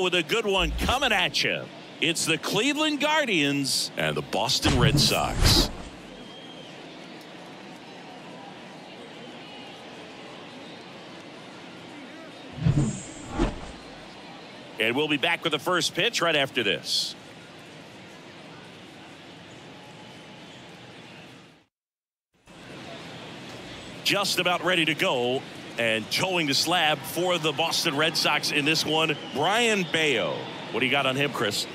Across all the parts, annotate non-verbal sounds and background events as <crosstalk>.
with a good one coming at you. It's the Cleveland Guardians and the Boston Red Sox. And we'll be back with the first pitch right after this. Just about ready to go and toeing the slab for the Boston Red Sox in this one, Brayan Bello. What do you got on him, Chris?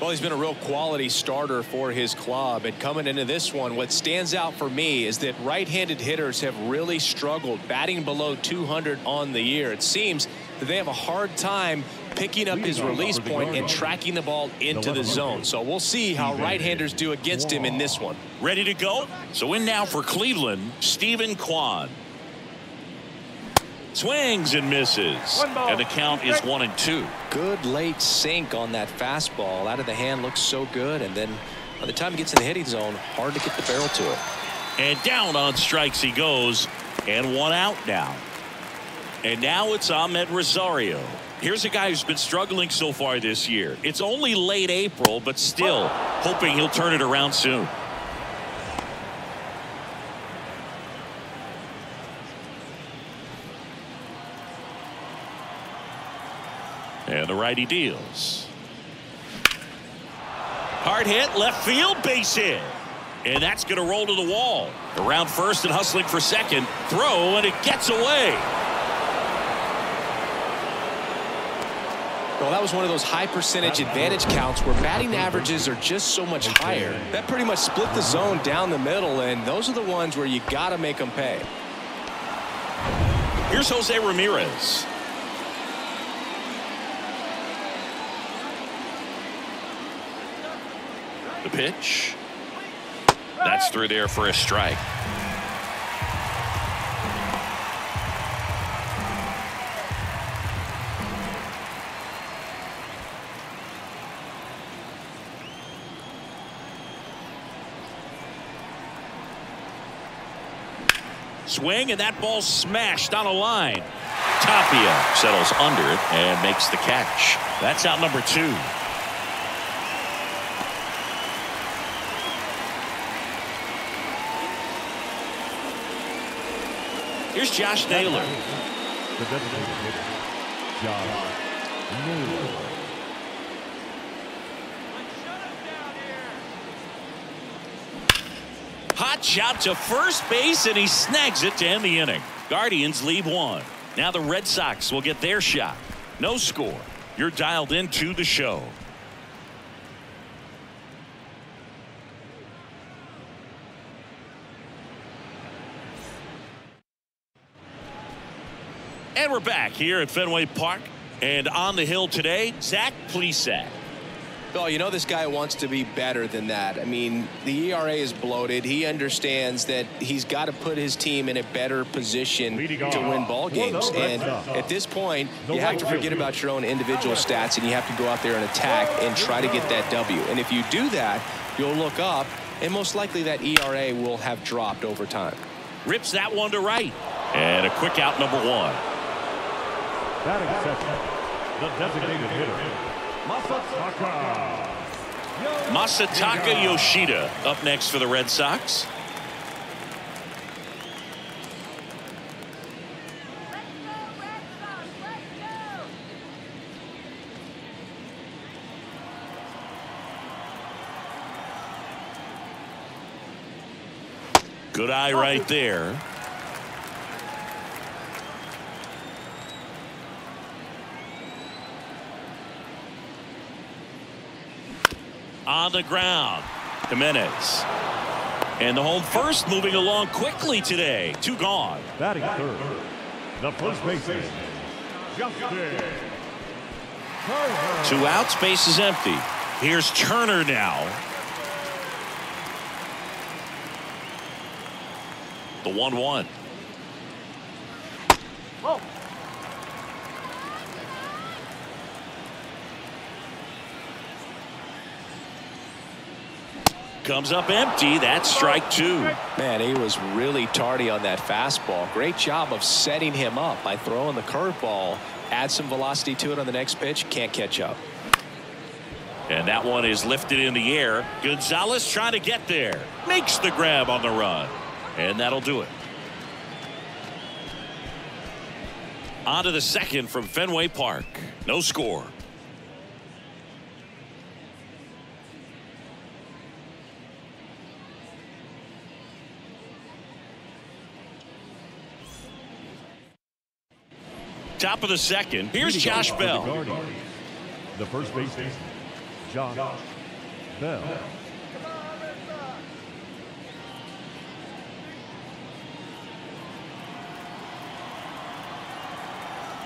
Well, he's been a real quality starter for his club. And coming into this one, what stands out for me is that right-handed hitters have really struggled batting below 200 on the year. It seems that they have a hard time picking up his release point and tracking the ball into the zone. So we'll see how right-handers do against him in this one. Ready to go? So in now for Cleveland, Steven Kwan. Swings and misses. And the count is one and two. Good late sink on that fastball. Out of the hand looks so good. And then by the time he gets in the hitting zone, hard to get the barrel to it. And down on strikes he goes. And one out now. And now it's Amed Rosario. Here's a guy who's been struggling so far this year. It's only late April, but still hoping he'll turn it around soon. Righty deals. Hard hit, left field, base hit. And that's going to roll to the wall. Around first and hustling for second. Throw, and it gets away. Well, that was one of those high percentage advantage counts where batting averages are just so much higher. That pretty much split the zone down the middle, and those are the ones where you got to make them pay. Here's Jose Ramirez. The pitch. That's through there for a strike. Swing and that ball smashed on a line. Tapia settles under it and makes the catch. That's out number two. Here's Josh Naylor. Hot shot to first base, and he snags it to end the inning. Guardians leave one. Now the Red Sox will get their shot. No score. You're dialed into the show. We're back here at Fenway Park. And on the hill today, Zach Plesac. Well, you know this guy wants to be better than that. I mean, the ERA is bloated. He understands that he's got to put his team in a better position to win ball games. And at this point, you have to forget about your own individual stats and you have to go out there and attack and try to get that W. And if you do that, you'll look up and most likely that ERA will have dropped over time. Rips that one to right. And a quick out number one. Batting second, the designated hitter, Masataka. Masataka Yoshida up next for the Red Sox. Good eye right there. On the ground. Gimenez. And the home first moving along quickly today. Two gone. Batting third, the first baseman, Justin. Two outs, base is empty. Here's Turner now. The 1 1 comes up empty. That's strike two. Man, he was really tardy on that fastball. Great job of setting him up by throwing the curveball. Add some velocity to it on the next pitch. Can't catch up. And that one is lifted in the air. Gonzalez trying to get there. Makes the grab on the run. And that'll do it. On to the second from Fenway Park. No score. Top of the second. Here's Josh Bell. The first baseman, Josh Bell.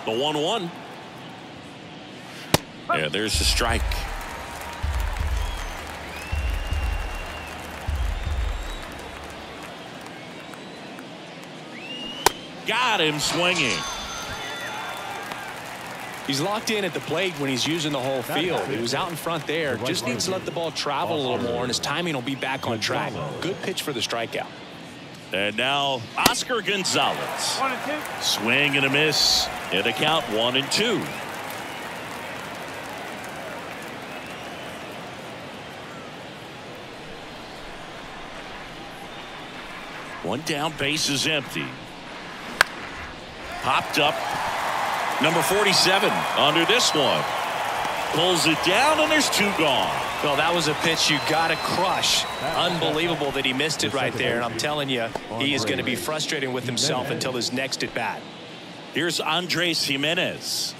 The 1 1. Yeah, there's the strike. Got him swinging. He's locked in at the plate when he's using the whole field. He was out in front there. Just needs to let the ball travel a little more, and his timing will be back on track. Good pitch for the strikeout. And now Oscar Gonzalez. One and two. Swing and a miss. And a count one and two. One down, base is empty. Popped up. Number 47 under this one. Pulls it down, and there's two gone. Well, that was a pitch you got to crush. Unbelievable that he missed it right there. And I'm telling you, he is going to be frustrated with himself until his next at bat. Here's Andres Gimenez.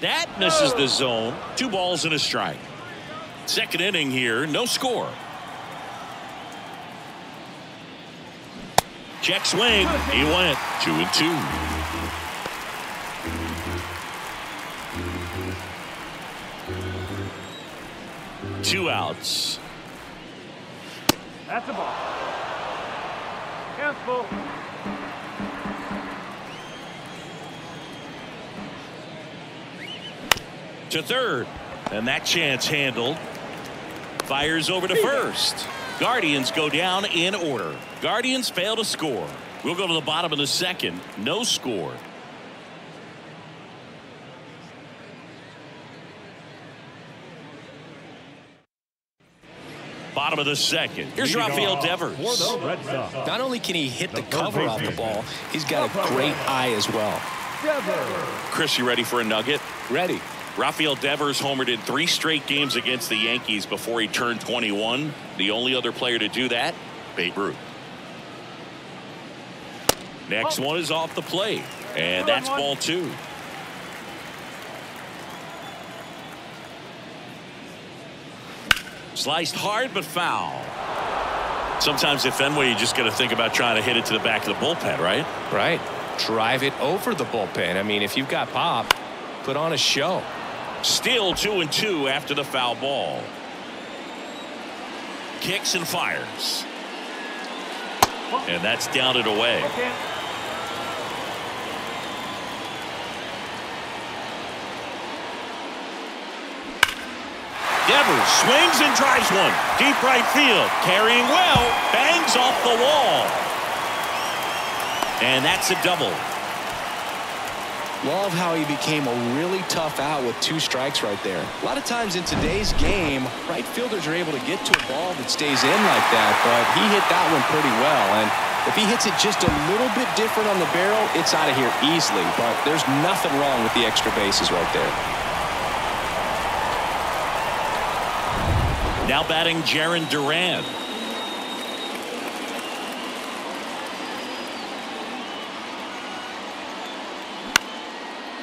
That misses the oh. zone. Two balls and a strike. Second inning here, no score. Check swing. He went two and two. Two outs. That's a ball. Cancel. to third. And that chance handled. Fires over to first. Guardians go down in order. Guardians fail to score. We'll go to the bottom of the second. No score. Bottom of the second. Here's Rafael Devers. For the Red Sox, Not only can he hit the cover off the ball, he's got a great eye as well. Devers. Chris, you ready for a nugget? Ready. Rafael Devers homered in three straight games against the Yankees before he turned 21. The only other player to do that, Babe Ruth. Next oh. one is off the plate, and that's ball two. Sliced hard but foul. Sometimes at Fenway, you just got to think about trying to hit it to the back of the bullpen, right? Right. Drive it over the bullpen. I mean, if you've got pop, put on a show. Still two and two after the foul ball. Kicks and fires. And that's down and away. Devers swings and drives one. Deep right field. Carrying well. Bangs off the wall. And that's a double. Love how he became a really tough out with two strikes right there. A lot of times in today's game, right fielders are able to get to a ball that stays in like that, but he hit that one pretty well. And if he hits it just a little bit different on the barrel, it's out of here easily. But there's nothing wrong with the extra bases right there. Now batting Jarren Duran.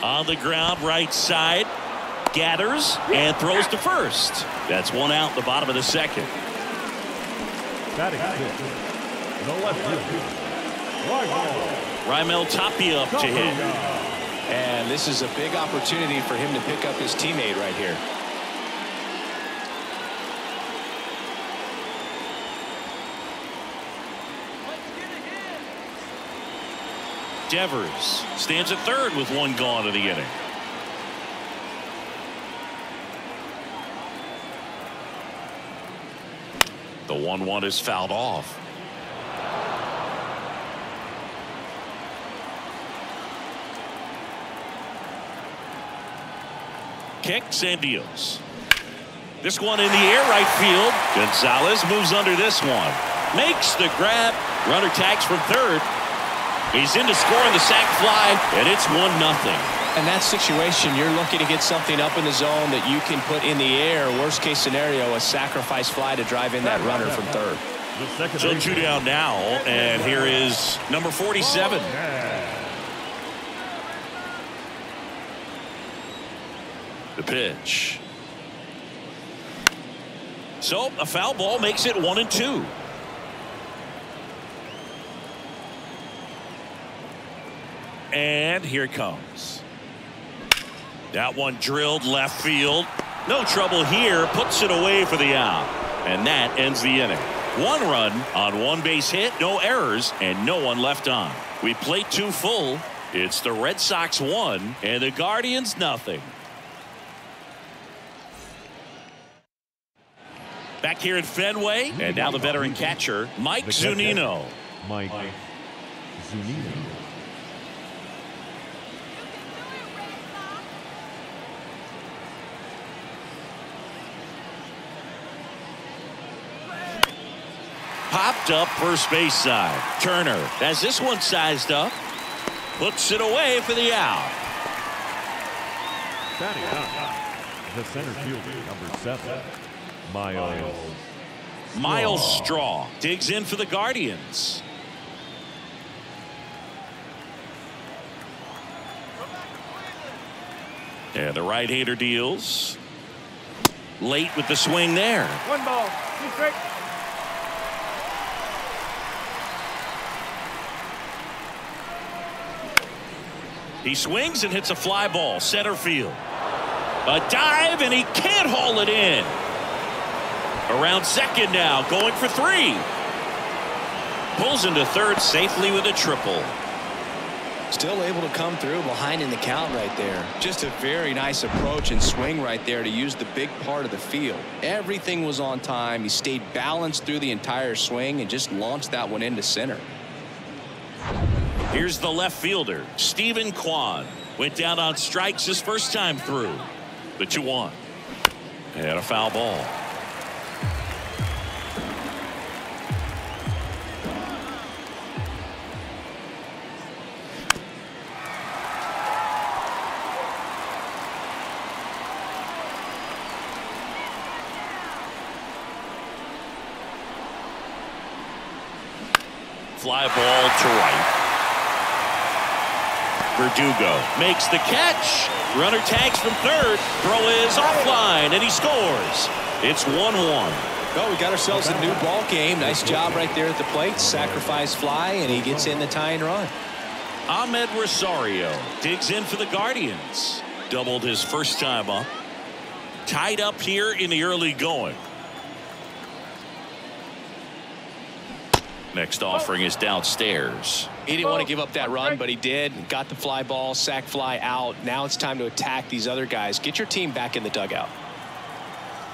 On the ground, right side. Gathers and throws to first. That's one out the bottom of the second. Batting fifth. The left fielder, Raimel Raimel Tapia up to hit. And this is a big opportunity for him to pick up his teammate right here. Devers stands at third with one gone in the inning. The 1 1 is fouled off. Kicks and deals. This one in the air right field. Gonzalez moves under this one. Makes the grab. Runner tags from third. He's into scoring the sac fly, and it's 1 nothing. In that situation, you're looking to get something up in the zone that you can put in the air. Worst case scenario, a sacrifice fly to drive in that runner from third. So two down now, and here is number 47. The pitch. So a foul ball makes it one and two. And here it comes. That one drilled left field. No trouble here. Puts it away for the out. And that ends the inning. One run on one base hit, no errors, and no one left on. We played two full. It's the Red Sox one and the Guardians nothing. Back here at Fenway, and now the veteran catcher, Mike Zunino. Mike Zunino. Popped up first base side. Turner has this one sized up. Puts it away for the out. Batting out. The center fielder, number seven, Myles. Myles Straw digs in for the Guardians. And the right-hander deals. Late with the swing there. One ball. Two straight. He swings and hits a fly ball center field. A dive and he can't haul it in. Around second now going for three. Pulls into third safely with a triple. Still able to come through behind in the count right there. Just a very nice approach and swing right there to use the big part of the field. Everything was on time. He stayed balanced through the entire swing and just launched that one into center. Here's the left fielder, Steven Kwan. Went down on strikes his first time through. The 2 1. And a foul ball. Verdugo makes the catch. Runner tags from third. Throw is offline, and he scores. It's 1 1. Well, we got ourselves a new ball game. Nice job right there at the plate. Sacrifice fly, and he gets in the tying run. Amed Rosario digs in for the Guardians. Doubled his first time up. Tied up here in the early going. Next offering is downstairs. He didn't want to give up that run, but he did. Got the fly ball, sack fly out. Now it's time to attack these other guys. Get your team back in the dugout.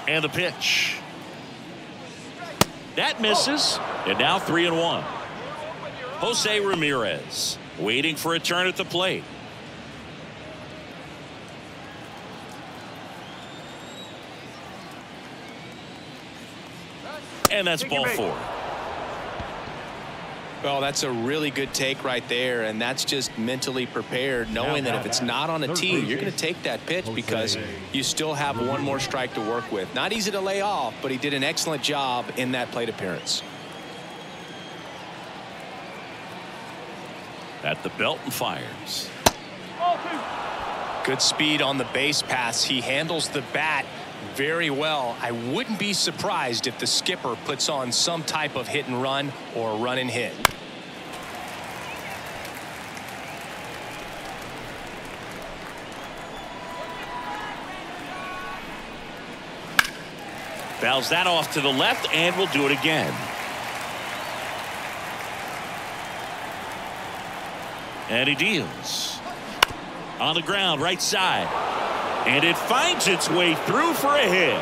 And the pitch. That misses. And now three and one. Jose Ramirez waiting for a turn at the plate. And that's ball four. Well, that's a really good take right there, and that's just mentally prepared, knowing that if it's not on a tee, you're going to take that pitch because you still have one more strike to work with. Not easy to lay off, but he did an excellent job in that plate appearance. At the belt and fires. Good speed on the base pass. He handles the bat very well. I wouldn't be surprised if the skipper puts on some type of hit and run or run and hit. Fouls that off to the left and will do it again. And he deals. On the ground, right side. And it finds its way through for a hit.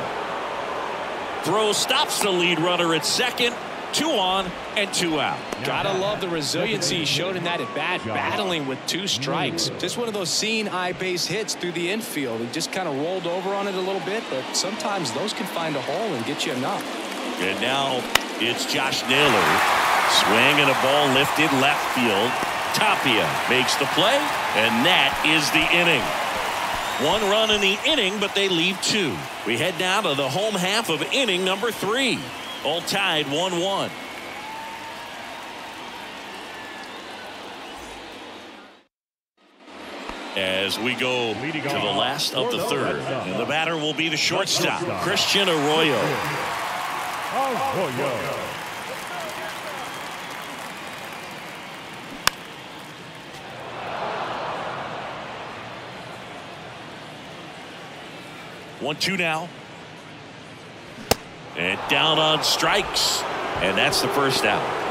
Throw stops the lead runner at second. Two on and two out. Gotta love the resiliency he showed in that at bat, battling with two strikes. Mm. Just one of those seeing eye base hits through the infield. He just kind of rolled over on it a little bit, but sometimes those can find a hole and get you enough. And now it's Josh Naylor. Swing and a ball lifted left field. Tapia makes the play, and that is the inning. One run in the inning, but they leave two. We head now to the home half of inning number three. All tied 1 1. As we go to the last of the third, and the batter will be the shortstop, Christian Arroyo. Arroyo. One two now. And down on strikes. And that's the first out.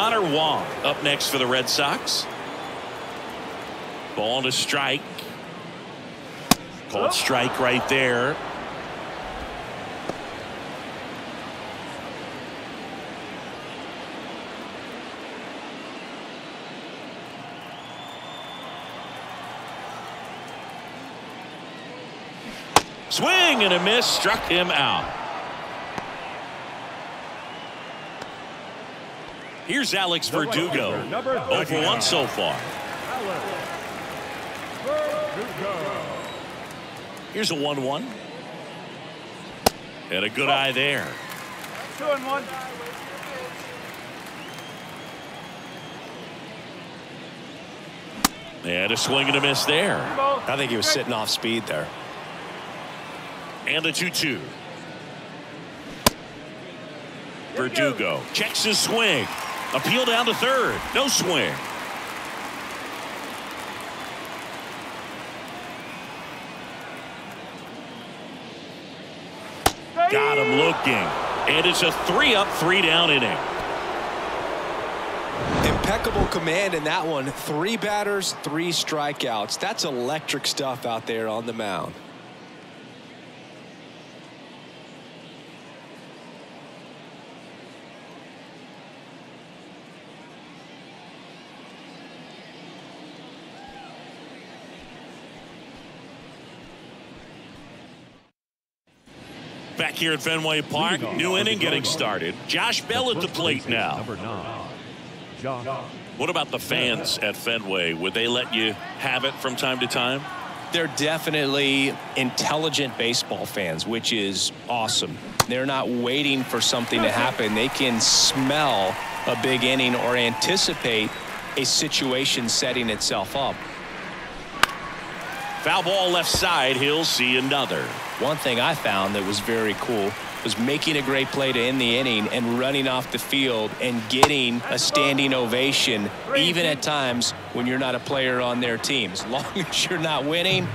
Connor Wong up next for the Red Sox. Ball to strike. Called strike right there. Swing and a miss struck him out. Here's Alex Verdugo. Over oh one so far. Here's a 1 1. And a good eye there. Two and one. And a swing and a miss there. I think he was sitting off speed there. And the 2 2. Verdugo checks his swing. Appeal down to third. No swing. Got him looking. And it's a three up, three down inning. Impeccable command in that one. Three batters, three strikeouts. That's electric stuff out there on the mound. Back here at Fenway Park, new inning getting started. Josh Bell at the plate now. Number nine. Josh. What about the fans at Fenway? Would they let you have it from time to time? They're definitely intelligent baseball fans, which is awesome. They're not waiting for something to happen. They can smell a big inning or anticipate a situation setting itself up. Foul ball left side. He'll see another. One thing I found that was very cool was making a great play to end the inning and running off the field and getting a standing ovation, even at times when you're not a player on their team. As long <laughs> as you're not winning,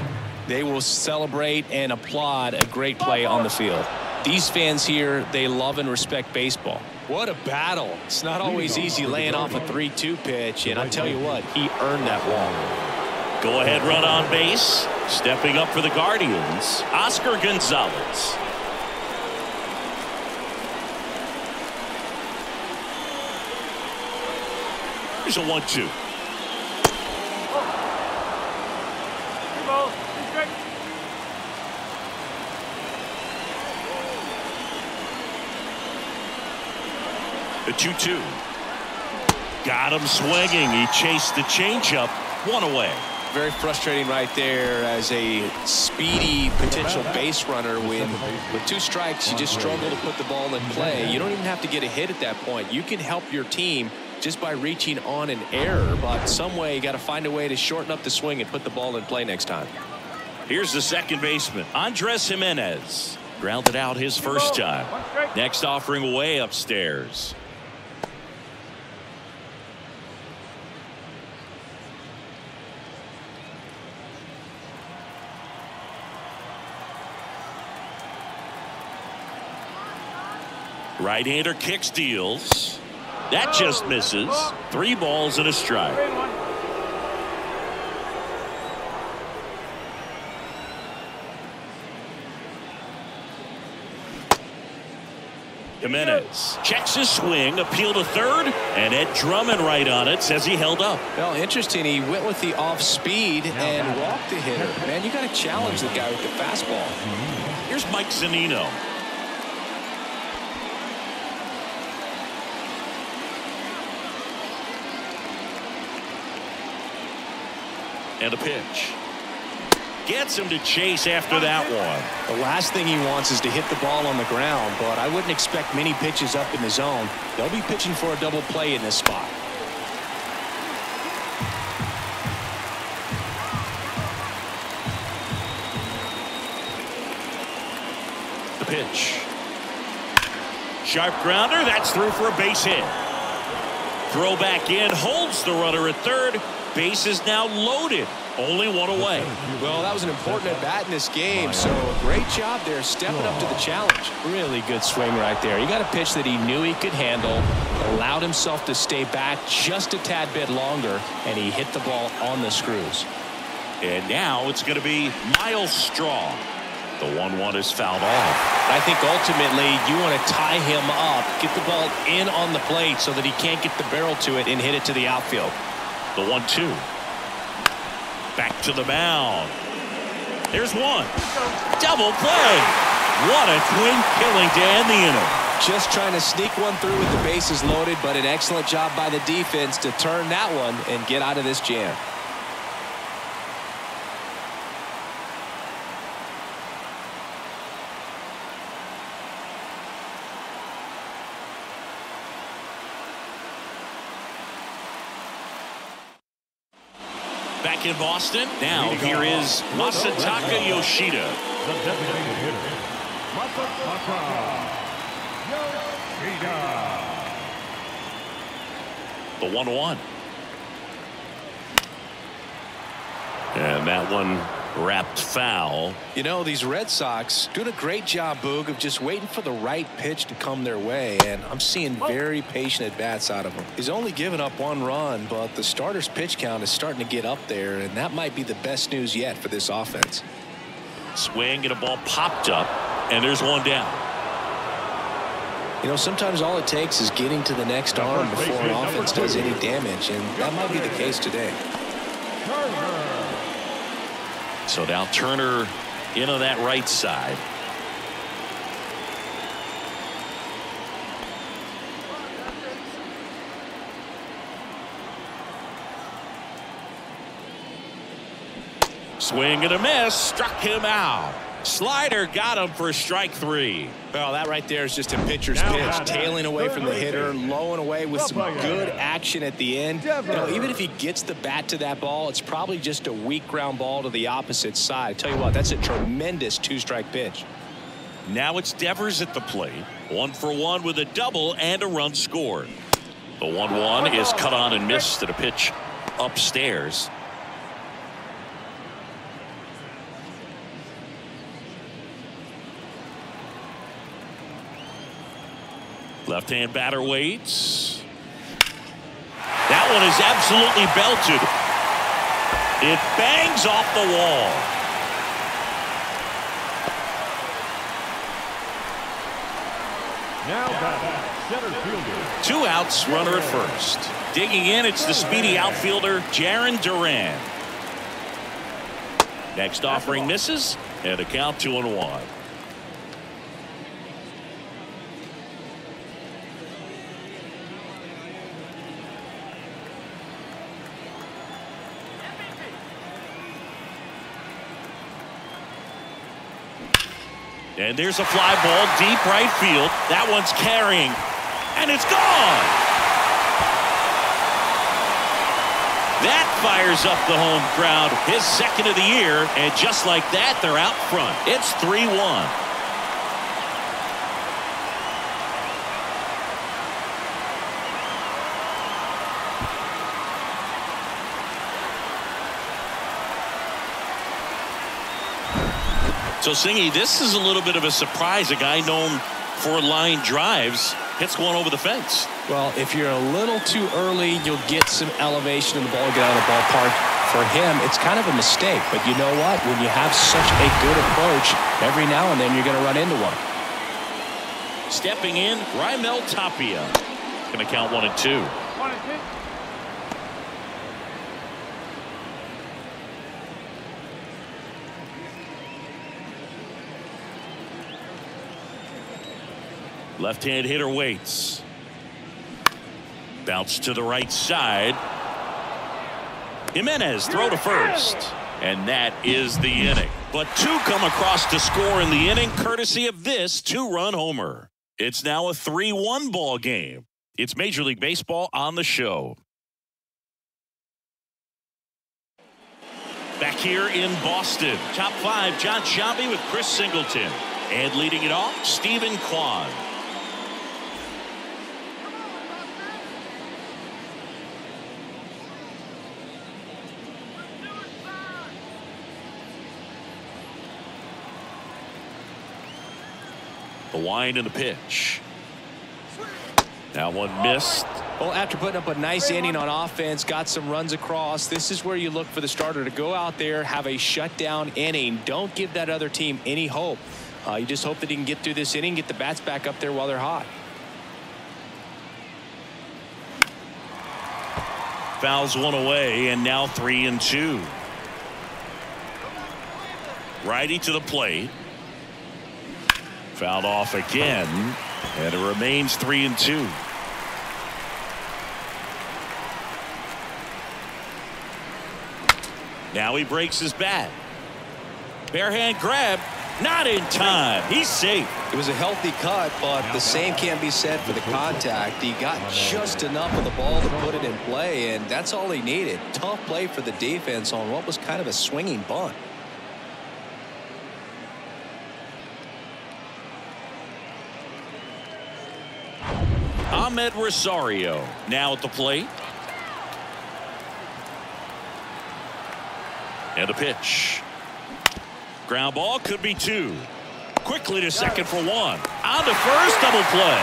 they will celebrate and applaud a great play on the field. These fans here, they love and respect baseball. What a battle. It's not always easy laying off a 3-2 pitch, and I tell you what, he earned that walk. Go ahead run on base. Stepping up for the Guardians, Oscar Gonzalez. Here's a 1 2. Two balls. Two strikes. The 2 2. Got him swinging. He chased the changeup. One away. Very frustrating right there as a speedy potential base runner when with two strikes you just struggle to put the ball in play. You don't even have to get a hit at that point. You can help your team just by reaching on an error, but some way you got to find a way to shorten up the swing and put the ball in play next time. Here's the second baseman, Andres Gimenez. Grounded out his first time. Next offering way upstairs. Right-hander kicks deals. That just misses. Three balls and a strike. Three. Gimenez checks his swing, appeal to third, and Ed Drummond right on it says he held up. Well, interesting. He went with the off speed and walked the hitter. Man, you got to challenge the guy with the fastball. Here's Mike Zunino. And a pitch. Gets him to chase after that one. The last thing he wants is to hit the ball on the ground, but I wouldn't expect many pitches up in the zone. They'll be pitching for a double play in this spot. The pitch. Sharp grounder. That's through for a base hit. Throw back in. Holds the runner at third. Base is now loaded. Only one away. Well, that was an important at bat in this game, so great job there stepping up to the challenge. Really good swing right there. He got a pitch that he knew he could handle, allowed himself to stay back just a tad bit longer, and he hit the ball on the screws. And now it's going to be Myles Straw. The 1-1 is fouled off. I think ultimately you want to tie him up, get the ball in on the plate so that he can't get the barrel to it and hit it to the outfield. The 1-2. Back to the mound. There's one. Double play. What a twin killing to end the inning. Just trying to sneak one through with the bases loaded, but an excellent job by the defense to turn that one and get out of this jam. Back in Boston. Now here is Masataka Yoshida. The designated hitter, Masataka Yoshida. The 1-1. And that one wrapped foul. You know, these Red Sox doing a great job, Boog, of just waiting for the right pitch to come their way, and I'm seeing very patient at-bats out of him. He's only given up one run, but the starter's pitch count is starting to get up there, and that might be the best news yet for this offense. Swing and a ball popped up, and there's one down. You know, sometimes all it takes is getting to the next arm before an offense does any damage, and that might be the case today. So now Turner in on that right side. Swing and a miss. Struck him out. Slider got him for strike three. Well, that right there is just a pitcher's Now pitch, tailing away from the hitter, baseman, low and away with some good action at the end. You know, even if he gets the bat to that ball, it's probably just a weak ground ball to the opposite side. Tell you what, that's a tremendous two-strike pitch. Now it's Devers at the plate. One for one with a double and a run scored. The 1 1 is cut on and missed at a pitch upstairs. Left hand batter waits. That one is absolutely belted. It bangs off the wall. Now batting, center fielder, Two outs, runner at first. Digging in, it's the speedy outfielder, Jarren Duran. Next offering misses, and a count two and one. And there's a fly ball deep right field. That one's carrying, and it's gone. That fires up the home crowd. His second of the year, and just like that, they're out front. It's 3 So, Singy, this is a little bit of a surprise. A guy known for line drives hits one over the fence. Well, if you're a little too early, you'll get some elevation in the ball, get out of the ballpark. For him, it's kind of a mistake. But you know what? When you have such a good approach, every now and then you're going to run into one. Stepping in, Raimel Tapia. Going to count one and two. One and two. Left-hand hitter waits. Bounce to the right side. Gimenez throw to first. And that is the inning. But two come across to score in the inning courtesy of this two-run homer. It's now a 3-1 ball game. It's Major League Baseball on the show. Back here in Boston, top five, John Sciambi with Chris Singleton. And leading it off, Steven Kwan. The wind and the pitch. That one missed. Well, after putting up a nice inning on offense, got some runs across, this is where you look for the starter to go out there, have a shutdown inning. Don't give that other team any hope. Uh, you just hope that he can get through this inning, get the bats back up there while they're hot. Fouls one away, and now three and two. Righty to the plate. Fouled off again, and it remains three and two. Now he breaks his bat. Bare hand grab, not in time. He's safe. It was a healthy cut, but the same can't be said for the contact. He got just enough of the ball to put it in play, and that's all he needed. Tough play for the defense on what was kind of a swinging bunt. Amed Rosario now at the plate. And a pitch. Ground ball could be two. Quickly to second for one. On to first double play.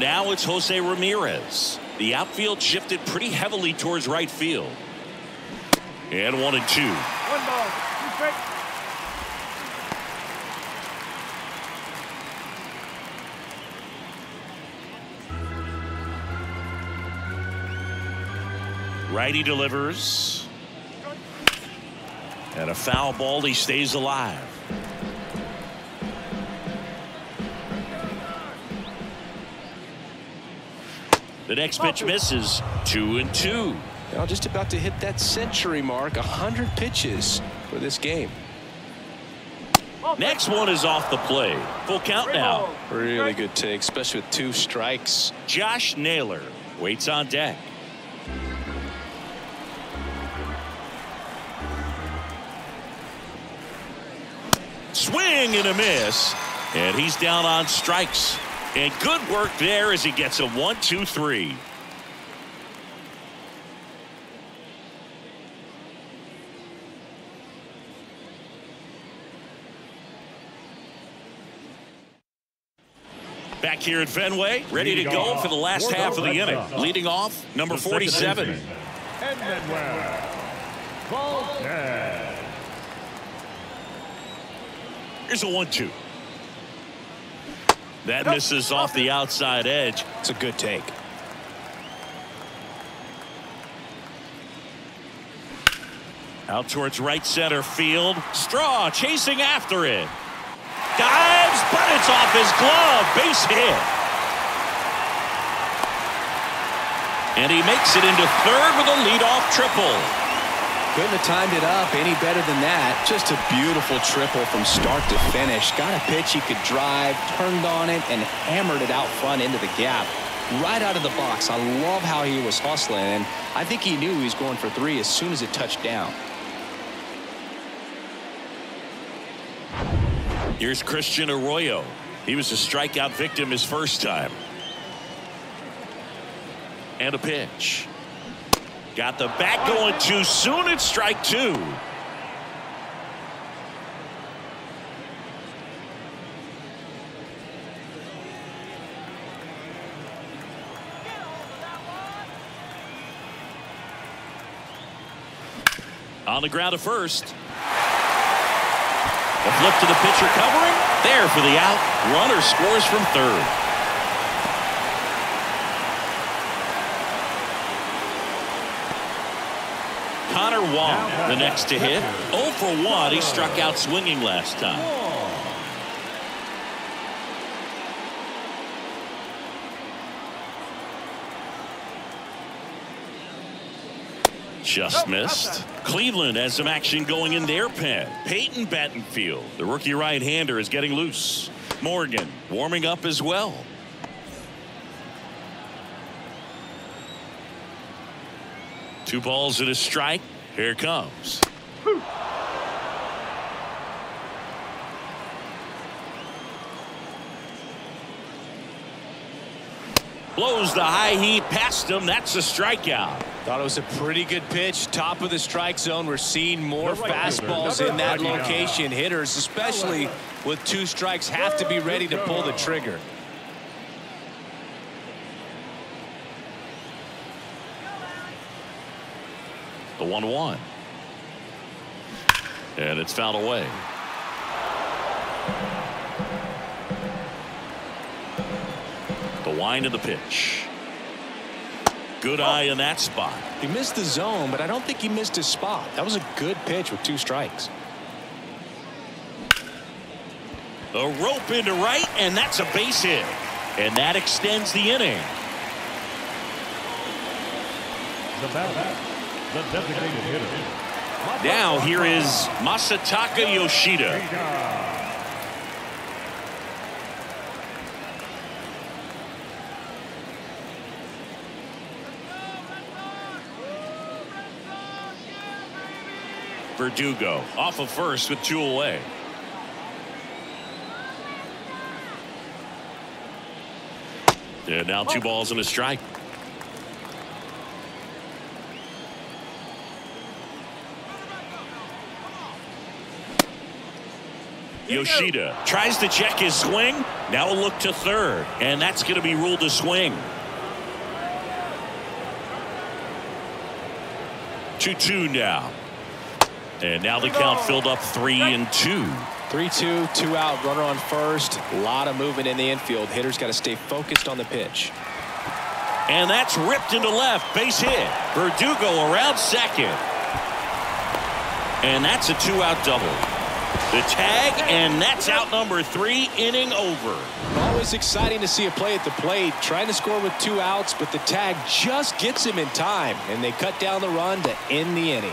Now it's Jose Ramirez. The outfield shifted pretty heavily towards right field. And one and two. One ball. Two straight. Righty delivers. And a foul ball. He stays alive. The next pitch misses. Two and two. Now just about to hit that century mark, 100 pitches for this game. Next one is off the plate. Full count now. Really good take, especially with two strikes. Josh Naylor waits on deck. Swing and a miss. And he's down on strikes. And good work there as he gets a one, two, three. Back here at Fenway, ready to go for the last half of the inning. Leading off, number The 47. baseman, Edwin Valdez. Here's a one-two. That misses off the outside edge. It's a good take. Out towards right center field. Straw chasing after it. Dives, but it's off his glove. Base hit. And he makes it into third with a leadoff triple. Couldn't have timed it up any better than that. Just a beautiful triple from start to finish. Got a pitch he could drive, turned on it, and hammered it out front into the gap. Right out of the box. I love how he was hustling, and I think he knew he was going for three as soon as it touched down. Here's Christian Arroyo. He was a strikeout victim his first time. And a pitch. Got the bat going too soon. It's strike two. On the ground to first. A flip to the pitcher covering. There for the out. Runner scores from third. Connor Wong, the next to hit. 0 for 1. He struck out swinging last time. Just missed. Cleveland has some action going in their pen. Peyton Battenfield, the rookie right-hander, is getting loose. Morgan warming up as well. Two balls and a strike. Here it comes. Blows the high heat past him. That's a strikeout. Thought it was a pretty good pitch. Top of the strike zone. We're seeing more fastballs in that location. Hitters, especially with two strikes, have to be ready to pull the trigger. 1 1. And it's fouled away. The wind of the pitch. Good eye in that spot. He missed the zone, but I don't think he missed his spot. That was a good pitch with two strikes. A rope into right, and that's a base hit. And that extends the inning. The batter, the designated hitter. Now here is Masataka Yoshida. Verdugo off of first with two away. And now two oh. balls and a strike. Yoshida tries to check his swing. Now a look to third. And that's going to be ruled a swing. 2-2 now. And now the count filled up three and two. 3-2, two out, runner on first. A lot of movement in the infield. Hitters got to stay focused on the pitch. And that's ripped into left. Base hit. Verdugo around second. And that's a two-out double. The tag, and that's out number three, inning over. Always exciting to see a play at the plate. Trying to score with two outs, but the tag just gets him in time, and they cut down the run to end the inning.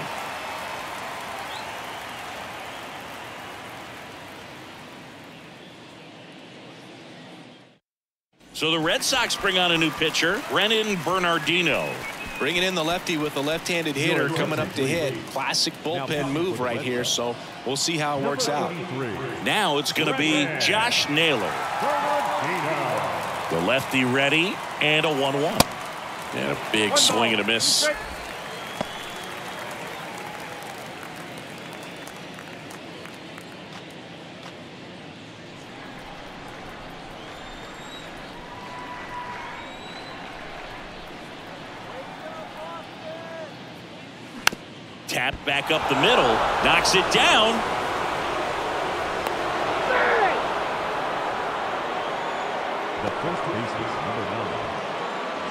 So the Red Sox bring on a new pitcher, Brennan Bernardino. Bringing in the lefty with the left-handed hitter coming up to hit. Classic bullpen move right here, so we'll see how it works out. Now it's going to be Josh Naylor. The lefty ready and a 1-1. And a big swing and a miss. Tap back up the middle, knocks it down. The first baseman, number nine,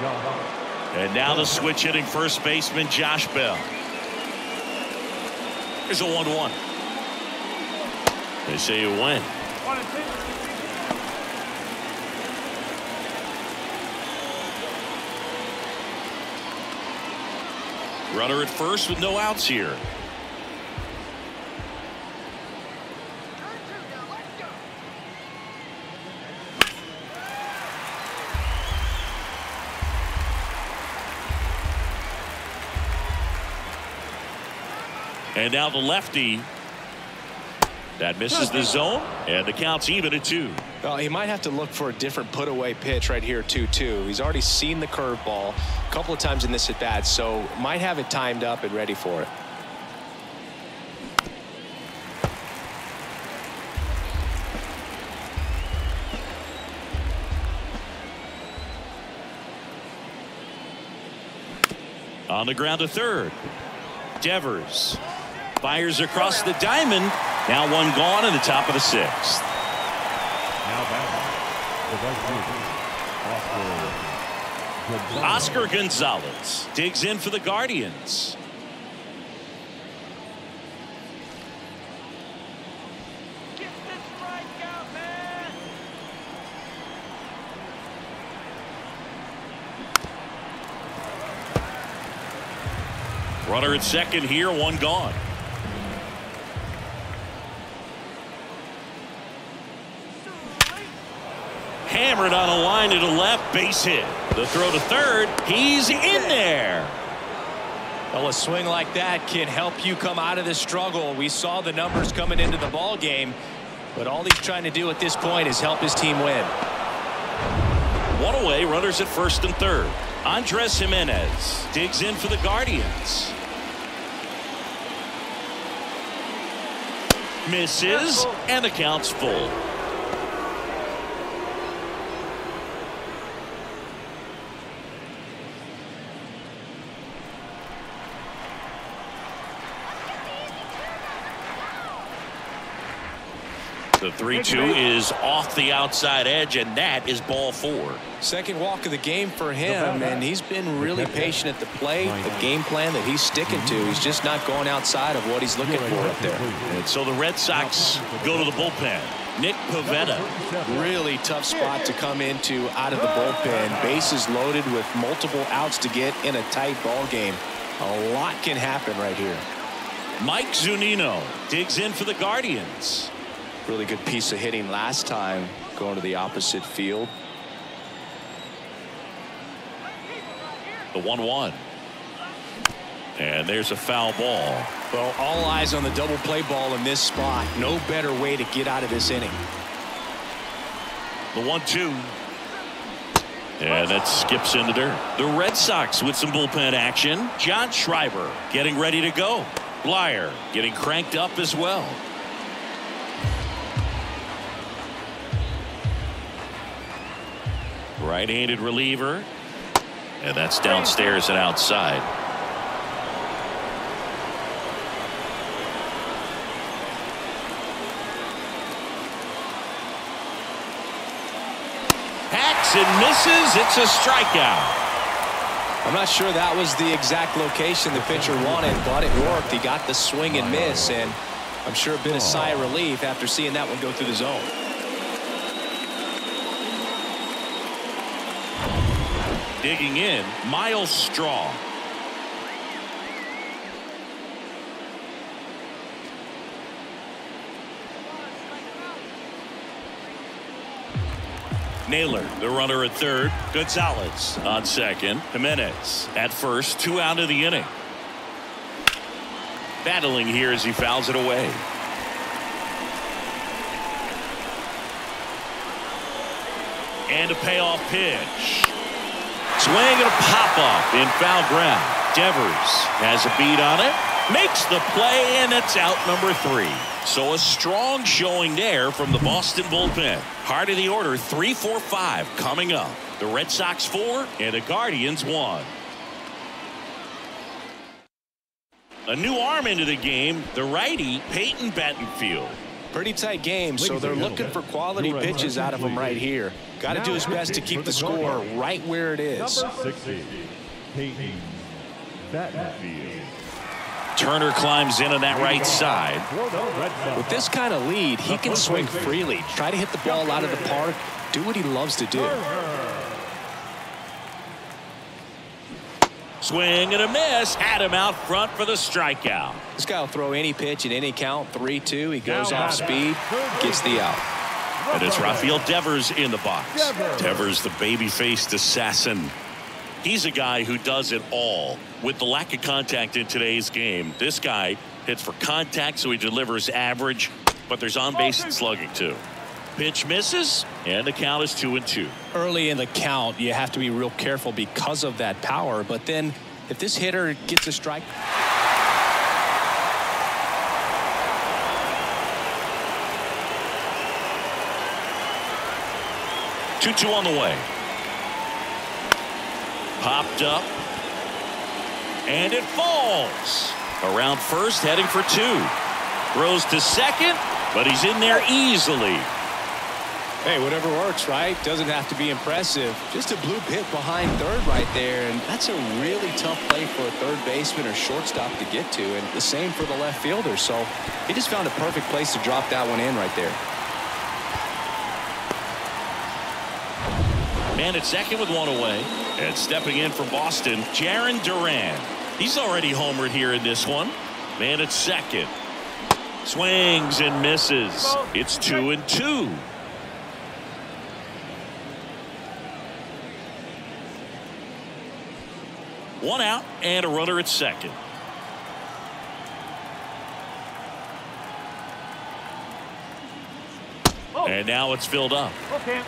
John. And now the switch hitting first baseman Josh Bell. Here's a 1-1. They say you win. One and two. Runner at first with no outs here. And now the lefty That misses the zone, and the count's even at two. Well, he might have to look for a different put away pitch right here, 2 2. He's already seen the curveball a couple of times in this at bat, so might have it timed up and ready for it. On the ground to third. Devers fires across the diamond. Now one gone in the top of the sixth. Oscar Gonzalez digs in for the Guardians. Runner at second here, one gone. Hammered on a line to the left, base hit. The throw to third, he's in there. Well, a swing like that can help you come out of this struggle. We saw the numbers coming into the ball game, but all he's trying to do at this point is help his team win. One away, runners at first and third. Andres Gimenez digs in for the Guardians. Misses, and the count's full. The 3-2 is off the outside edge, and that is ball four. Second walk of the game for him, and he's been really <laughs> patient at the plate. The game plan that he's sticking to, he's just not going outside of what he's looking for up there. And so the Red Sox go to the bullpen. Nick Pivetta. Really tough spot to come into out of the bullpen. Bases loaded with multiple outs to get in a tight ball game. A lot can happen right here. Mike Zunino digs in for the Guardians. Really good piece of hitting last time going to the opposite field. The 1-1. And there's a foul ball. Well, all eyes on the double play ball in this spot. No better way to get out of this inning. The 1-2. And that skips into dirt. The Red Sox with some bullpen action. John Schreiber getting ready to go. Bleier getting cranked up as well. Right-handed reliever. And that's downstairs and outside. Hacks and misses. It's a strikeout. I'm not sure that was the exact location the pitcher wanted, but it worked. He got the swing and miss, and I'm sure a bit of sigh of oh. relief after seeing that one go through the zone. Digging in, Myles Straw. Naylor, the runner at third. Gonzalez on second. Gimenez at first. Two out of the inning. Battling here as he fouls it away. And a payoff pitch. Swing and a pop up in foul ground. Devers has a beat on it. Makes the play and it's out number three. So a strong showing there from the Boston bullpen. Heart of the order three four five coming up. The Red Sox four and the Guardians one. A new arm into the game. The righty Peyton Battenfield. Pretty tight game, so they're looking for quality pitches out of him right here. Got to do his best to keep the score right where it is. Number 60, Peyton Battenfield. Turner climbs in on that right side. For the Red Sox. With this kind of lead, he can swing freely, try to hit the ball out of the park, do what he loves to do. Swing and a miss. Had him out front for the strikeout. This guy will throw any pitch at any count, 3-2. He goes off speed, gets the out. And it's Rafael Devers in the box. Devers, the baby-faced assassin. He's a guy who does it all. With the lack of contact in today's game, this guy hits for contact, so he delivers average. but there's on base and slugging too. Pitch misses, and the count is two and two. Early in the count, you have to be real careful because of that power. But then, if this hitter gets a strike. Two two on the way. Popped up, and it falls around first, heading for two. Throws to second, but he's in there easily. Hey, whatever works, right? Doesn't have to be impressive. Just a blue pit behind third right there, and that's a really tough play for a third baseman or shortstop to get to, and the same for the left fielder. So he just found a perfect place to drop that one in right there. Man at second with one away. And stepping in for Boston, Jarren Duran. He's already homered here in this one. Man at second. Swings and misses. It's two and two. One out and a runner at second. Oh. And now it's filled up. Okay.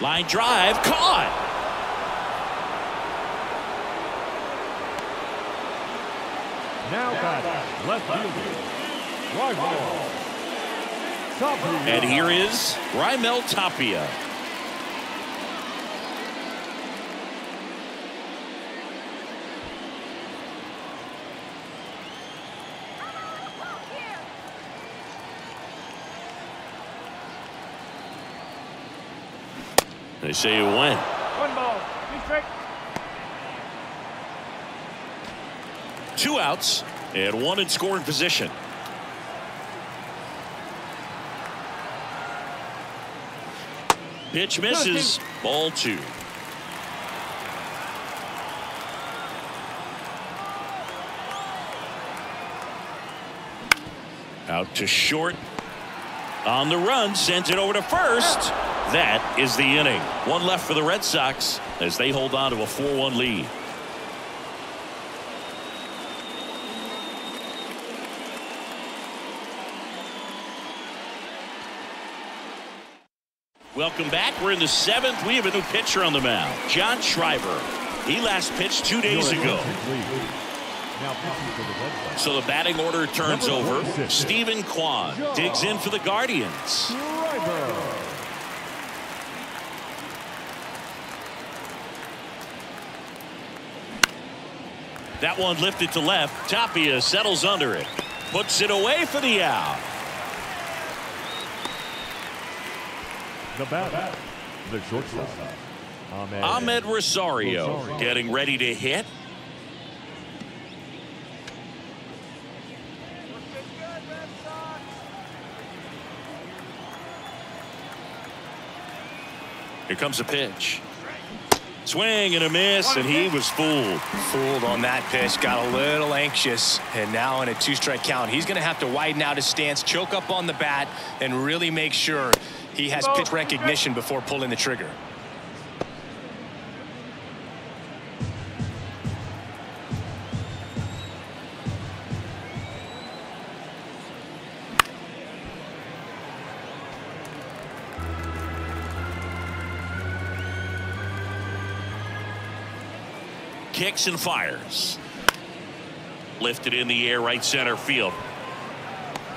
Line drive caught. Now batting, left fielder, Tapia. And here is Raimel Tapia. They say it went. One ball. Two strike. Two outs and one in scoring position. Pitch misses. Ball two. Out to short. On the run, sends it over to first. That is the inning. One left for the Red Sox as they hold on to a 4-1 lead. Welcome back. We're in the seventh. We have a new pitcher on the mound, John Schreiber. He last pitched two days ago. Now pitching for the Red Sox, So the batting order turns over. Steven Kwan digs in for the Guardians. That one lifted to left. Tapia settles under it. Puts it away for the out. The batter, the shortstop, Amed, Amed Rosario Rosario. getting ready to hit. Looking good, Red Sox. Here comes a pitch. Swing and a miss, and he was fooled. Fooled on that pitch, got a little anxious, and now in a two-strike count, he's going to have to widen out his stance, choke up on the bat, and really make sure he has pitch recognition before pulling the trigger. Kicks and fires. Lifted in the air, right center field.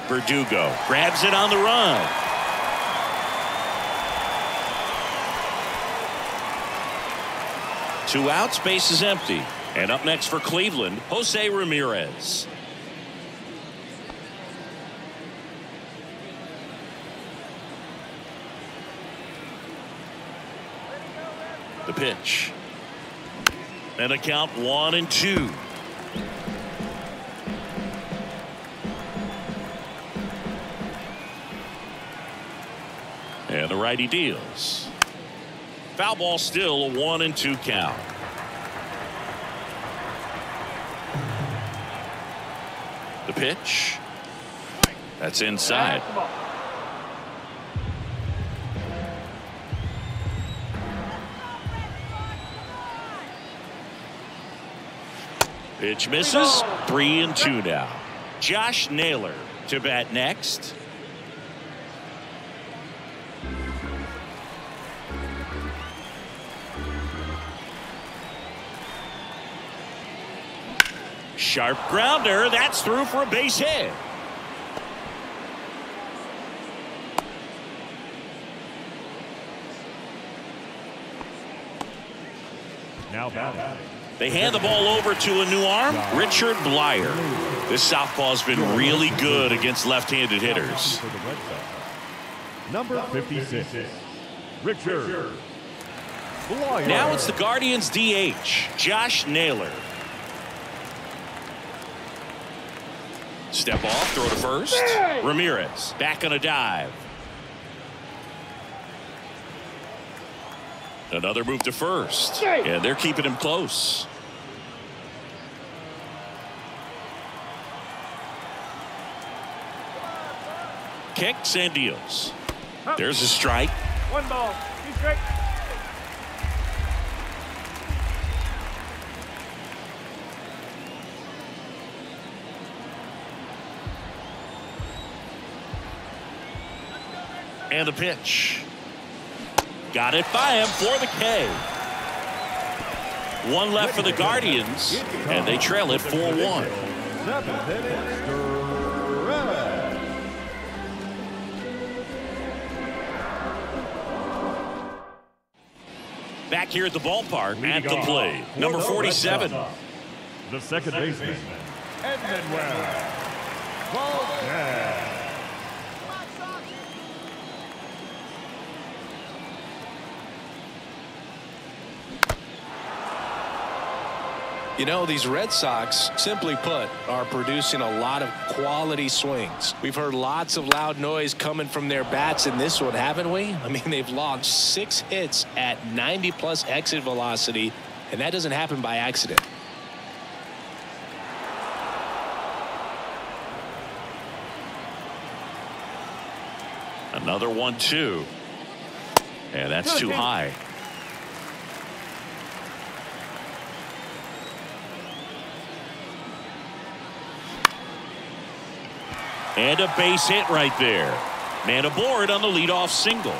Verdugo grabs it on the run. Two outs, base is empty. And up next for Cleveland, Jose Ramirez. The pitch. And a count one and two. And the righty deals. Foul ball still a one and two count. The pitch. That's inside. Pitch misses. Three and two now. Josh Naylor to bat next. Sharp grounder. That's through for a base hit. Now batting. They hand the ball over to a new arm, Richard Bleier. This southpaw's been really good against left-handed hitters. For the Red Sox. Number 56, Richard Bleier. Now it's the Guardians DH, Josh Naylor. Step off, throw to first. Ramirez back on a dive. Another move to first. And they're keeping him close. Kicks and deals. There's a strike. One ball. Two strike. And the pitch. Got it by him for the K. One left for the Guardians, and they trail it 4-1. Seventh inning, Stretch. Back here at the ballpark at the play, Number for the Red 47. The second baseman, Enmanuel Valdez. You know, these Red Sox, simply put, are producing a lot of quality swings. We've heard lots of loud noise coming from their bats in this one, haven't we? I mean, they've launched six hits at 90 plus exit velocity, and that doesn't happen by accident. Another one, two. And that's too high. And a base hit right there. Man aboard on the leadoff single.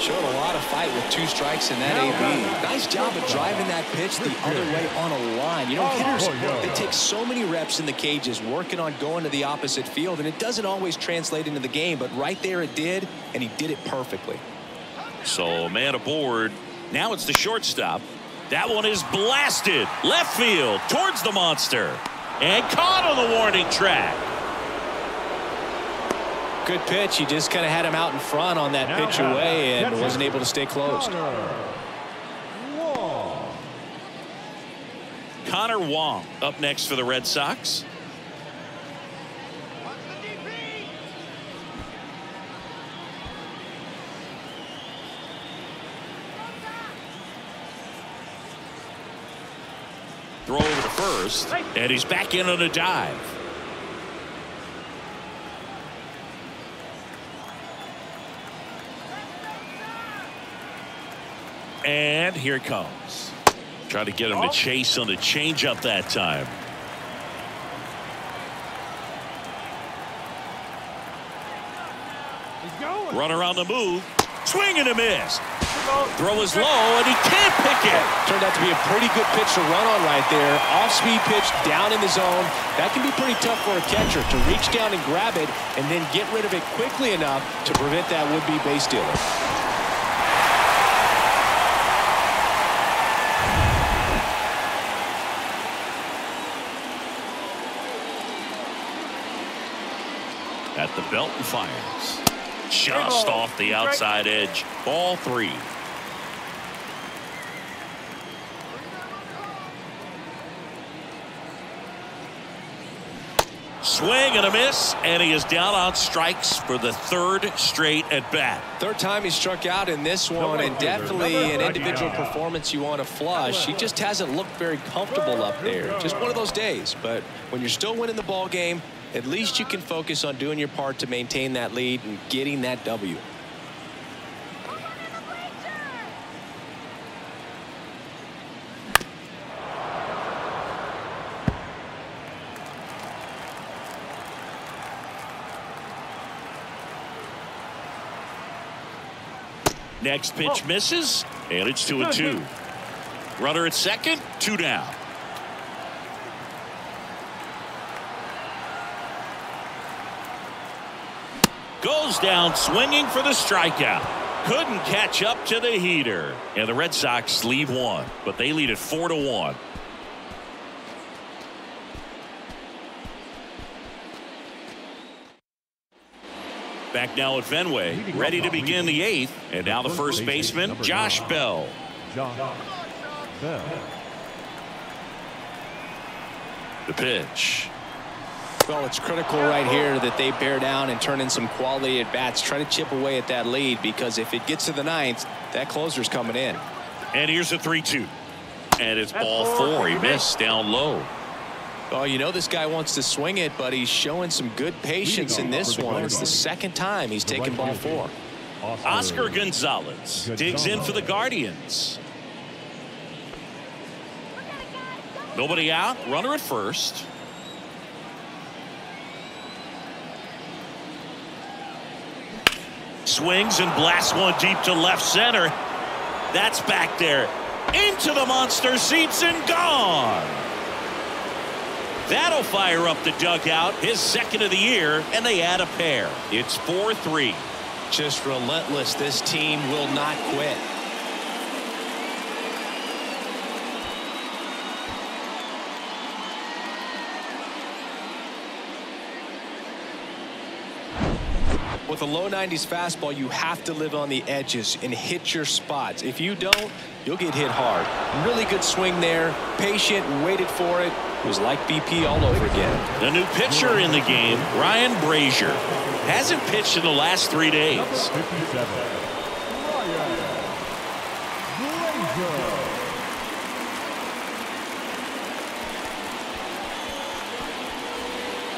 Showed a lot of fight with two strikes in that AB. Nice job of driving that pitch the other way on a line. You know, hitters, they take so many reps in the cages working on going to the opposite field, and it doesn't always translate into the game, but right there it did, and he did it perfectly. So man aboard. Now it's the shortstop. That one is blasted left field towards the monster and caught on the warning track. Good pitch. He just kind of had him out in front on that pitch away and Catcher. wasn't able to stay closed. Connor Wong up next for the Red Sox. Throw over to first, and he's back in on a dive. And here it comes. Try to get him to oh. chase on the changeup that time. He's going. Runner on the move. Swing and a miss. Throw is low, and he can't pick it. Turned out to be a pretty good pitch to run on right there. Off-speed pitch down in the zone. That can be pretty tough for a catcher to reach down and grab it and then get rid of it quickly enough to prevent that would-be base stealer. At the belt and fires. Just off the outside edge. Ball three. Swing and a miss, and he is down on strikes for the third straight at bat. Third time he struck out in this one, and definitely an individual performance you want to flush. He just hasn't looked very comfortable up there. Just one of those days. But when you're still winning the ball game, at least you can focus on doing your part to maintain that lead and getting that W. Next pitch oh. misses, and it's two and two. Runner at second, two down. Goes down swinging for the strikeout. Couldn't catch up to the heater. And the Red Sox leave one, but they lead it 4 to 1. Back now at Fenway, ready to begin the eighth. And now the first baseman, Josh Bell. Josh Bell. The pitch. Well, it's critical right here that they bear down and turn in some quality at bats. Try to chip away at that lead because if it gets to the ninth, that closer's coming in. And here's a 3 2. And it's ball four. He missed down low. Oh, you know this guy wants to swing it, but he's showing some good patience in this one. It's the second time he's taken ball four. Oscar Gonzalez digs in for the Guardians. Nobody out. Runner at first. Swings and blasts one deep to left center. That's back there. Into the monster seats and gone. That'll fire up the dugout. His second of the year, and they add a pair. It's 4 3. Just relentless. This team will not quit. With a low 90s fastball, you have to live on the edges and hit your spots. If you don't, you'll get hit hard. Really good swing there. Patient, waited for it. It was like BP all over again. The new pitcher in the game, Ryan Brasier, hasn't pitched in the last three days. 57. Ryan Brasier.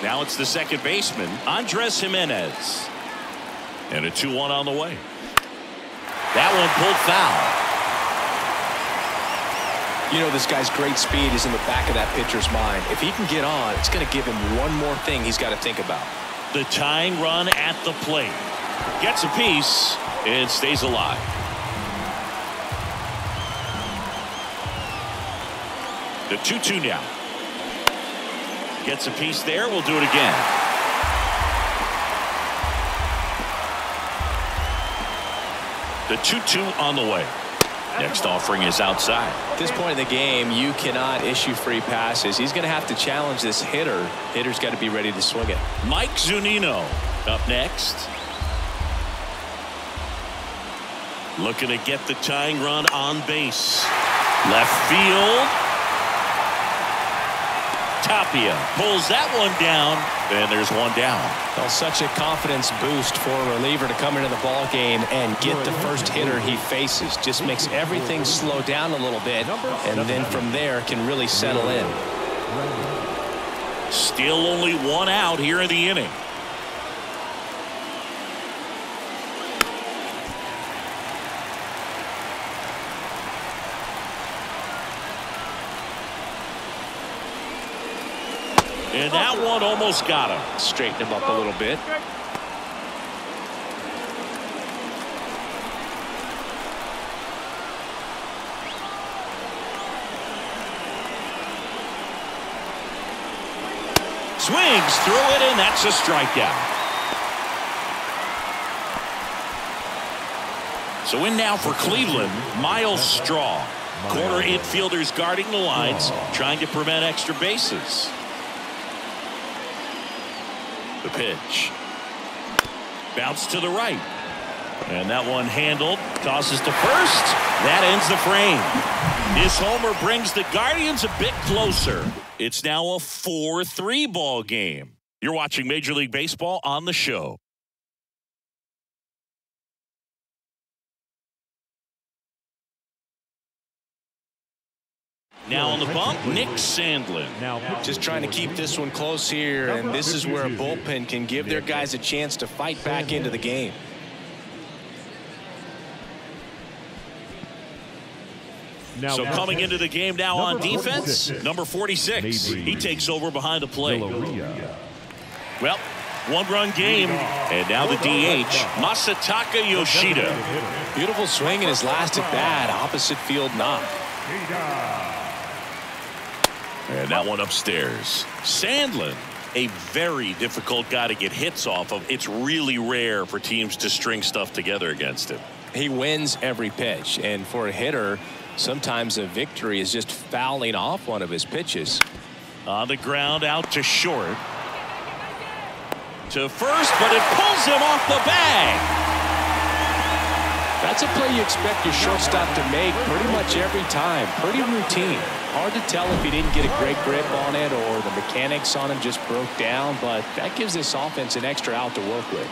Now it's the second baseman, Andres Gimenez. And a 2 1 on the way. That one pulled foul. You know, this guy's great speed is in the back of that pitcher's mind. If he can get on, it's going to give him one more thing he's got to think about. The tying run at the plate. Gets a piece and stays alive. The 2 2 now. Gets a piece there. We'll do it again. The 2 2 on the way. Next offering is outside. At this point in the game, you cannot issue free passes. He's going to have to challenge this hitter. Hitter's got to be ready to swing it. Mike Zunino up next. Looking to get the tying run on base. Left field. Tapia pulls that one down, and there's one down. Well, such a confidence boost for a reliever to come into the ball game and get the first hitter he faces. Just makes everything slow down a little bit, and then from there can really settle in. Still only one out here in the inning. And that one almost got him. Straighten him up a little bit. Swings through it, and that's a strikeout. So in now for Cleveland, Myles Straw. Corner infielders guarding the lines, trying to prevent extra bases. The pitch. Bounce to the right. And that one handled. Tosses to first. That ends the frame. This homer brings the Guardians a bit closer. It's now a 4-3 ball game. You're watching Major League Baseball on the show. Now on the bump, Nick Sandlin. Now Just trying to keep this one close here, and this is where a bullpen can give their guys a chance to fight back into the game. Now So coming into the game now on defense, 46. number 46. Maybe. He takes over behind the plate. Well, One run game. And now the DH, Masataka Yoshida. Beautiful swing in his last at bat. Opposite field knock. And that one upstairs. Sandlin, a very difficult guy to get hits off of. It's really rare for teams to string stuff together against him. He wins every pitch. And for a hitter, sometimes a victory is just fouling off one of his pitches. On the ground out to short. To first, but it pulls him off the bag. That's a play you expect your shortstop to make pretty much every time. Pretty routine. Hard to tell if he didn't get a great grip on it or the mechanics on him just broke down, but that gives this offense an extra out to work with.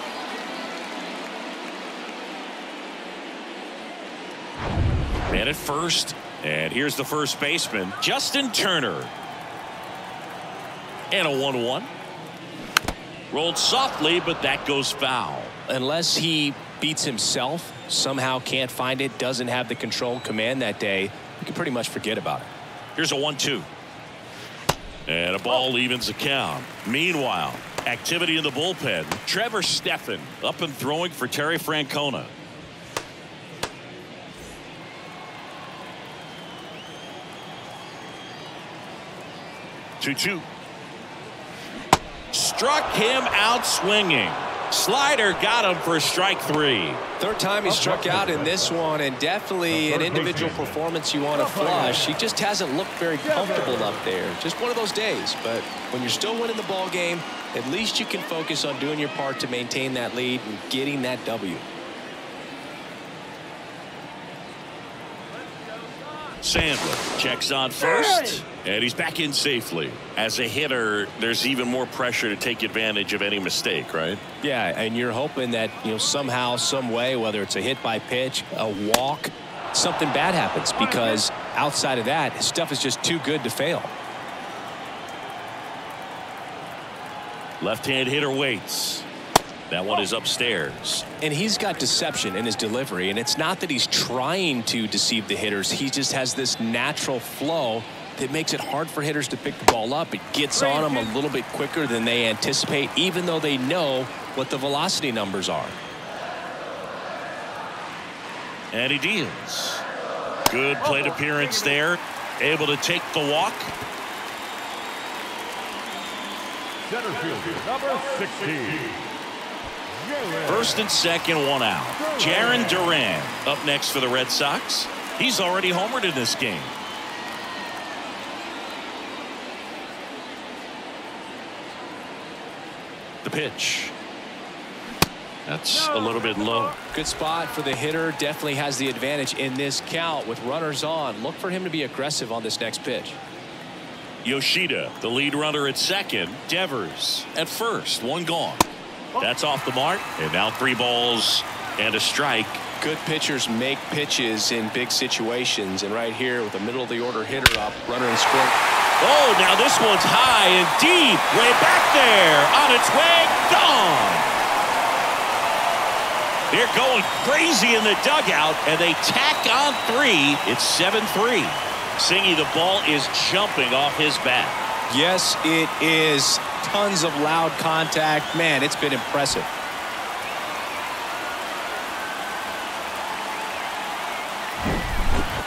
Man at first, and here's the first baseman, Justin Turner. And a 1 1. Rolled softly, but that goes foul. Unless he beats himself, somehow can't find it, doesn't have the control command that day, you can pretty much forget about it. Here's a 1 2. And a ball evens the count. Meanwhile, activity in the bullpen. Trevor Stephan up and throwing for Terry Francona. Two two. Struck him out swinging. Slider got him for strike three. Third time he struck out in this one, and definitely an individual performance you want to flush. He just hasn't looked very comfortable up there. Just one of those days. But when you're still winning the ball game, at least you can focus on doing your part to maintain that lead and getting that W. Sandlin checks on first, and he's back in safely. As a hitter, there's even more pressure to take advantage of any mistake, right? Yeah, and you're hoping that, you know, somehow, some way, whether it's a hit by pitch, a walk, something bad happens because outside of that, his stuff is just too good to fail. Left-hand hitter waits. That one is upstairs. And he's got deception in his delivery, and it's not that he's trying to deceive the hitters. He just has this natural flow that makes it hard for hitters to pick the ball up. It gets on them a little bit quicker than they anticipate, even though they know what the velocity numbers are. And he deals. Good plate oh, appearance there. Able to take the walk. Center fielder, number 16. First and second, one out. Jarren Duran up next for the Red Sox. He's already homered in this game. The pitch. That's a little bit low. Good spot for the hitter. Definitely has the advantage in this count with runners on. Look for him to be aggressive on this next pitch. Yoshida, the lead runner at second. Devers at first. One gone. That's off the mark. And now three balls and a strike. Good pitchers make pitches in big situations. And right here with the middle of the order hitter up, runner in scoring. Oh, now this one's high and deep. Way back there. On its way. Gone. They're going crazy in the dugout, and they tack on three. It's 7-3. Singy, the ball is jumping off his bat. Yes, it is. Tons of loud contact. Man, it's been impressive.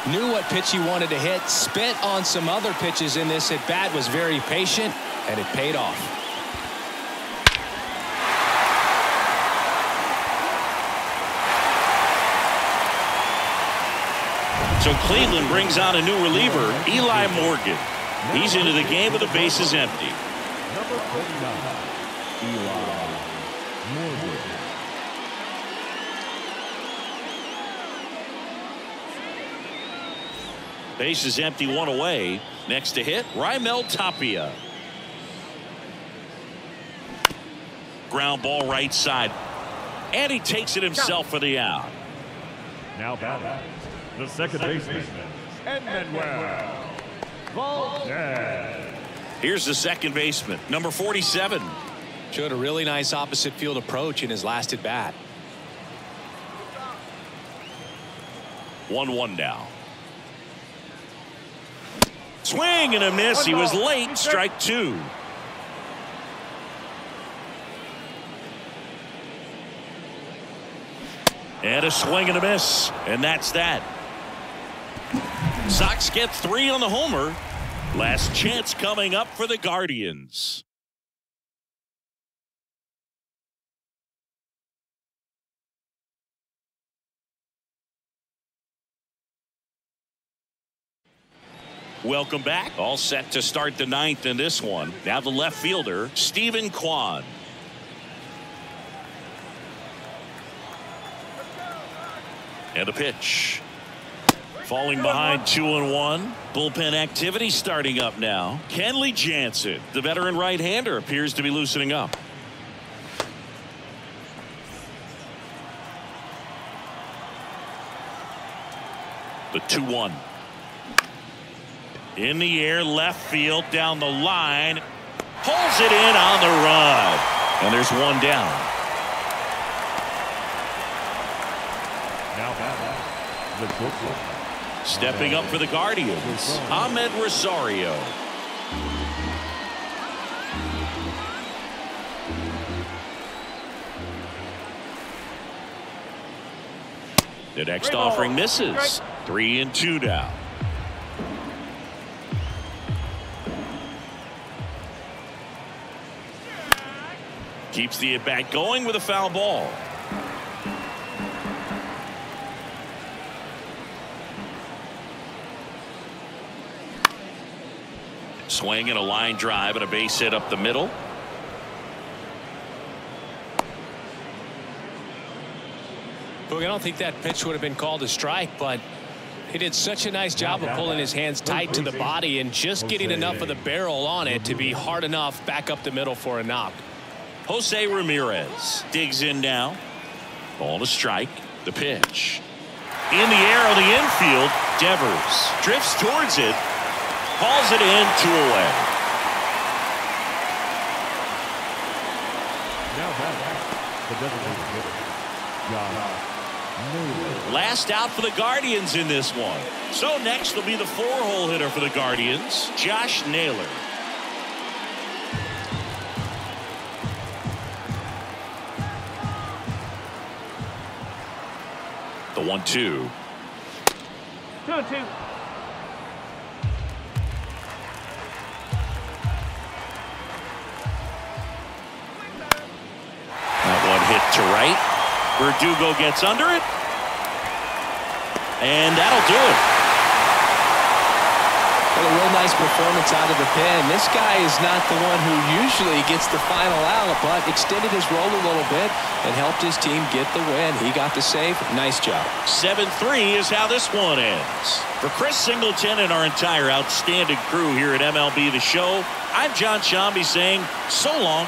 Knew what pitch he wanted to hit. Spent on some other pitches in this at bat. Was very patient, and it paid off. So Cleveland brings on a new reliever, Eli Morgan. He's into the game with the bases empty. Number 49, Eli Morgan. Bases empty, one away. Next to hit, Raimel Tapia. Ground ball right side. And he takes it himself for the out. Now batting, the second baseman, Enmanuel Valdez. Here's the second baseman, number 47. Showed a really nice opposite field approach in his last at bat. 1 1 down. Swing and a miss. He was late. Strike two. And a swing and a miss. And that's that. Sox get three on the homer. Last chance coming up for the Guardians. Welcome back. All set to start the ninth in this one. Now the left fielder, Steven Kwan. And a pitch. Falling behind two and one. Bullpen activity starting up now. Kenley Jansen, the veteran right hander, appears to be loosening up. The 2 1. In the air, left field, down the line. Pulls it in on the run. And there's one down. Now. The shortstop. Stepping up for the Guardians, Amed Rosario. The next offering misses. Three and two now. Keeps the at bat going with a foul ball. Swing and a line drive and a base hit up the middle. Boog, I don't think that pitch would have been called a strike, but he did such a nice job of pulling his hands tight to the body and just getting enough of the barrel on it to be hard enough back up the middle for a knock. Jose Ramirez digs in now. Ball to strike. The pitch. In the air on the infield. Devers drifts towards it. Calls it in two away. Now back. The designated hitter. Josh Naylor. Last out for the Guardians in this one. So next will be the four-hole hitter for the Guardians, Josh Naylor. The one-two. Two Verdugo gets under it. And that'll do it. Well, a real nice performance out of the pen. This guy is not the one who usually gets the final out, but extended his role a little bit and helped his team get the win. He got the save. Nice job. 7-3 is how this one ends. For Chris Singleton and our entire outstanding crew here at MLB The Show, I'm Jon Sciambi saying so long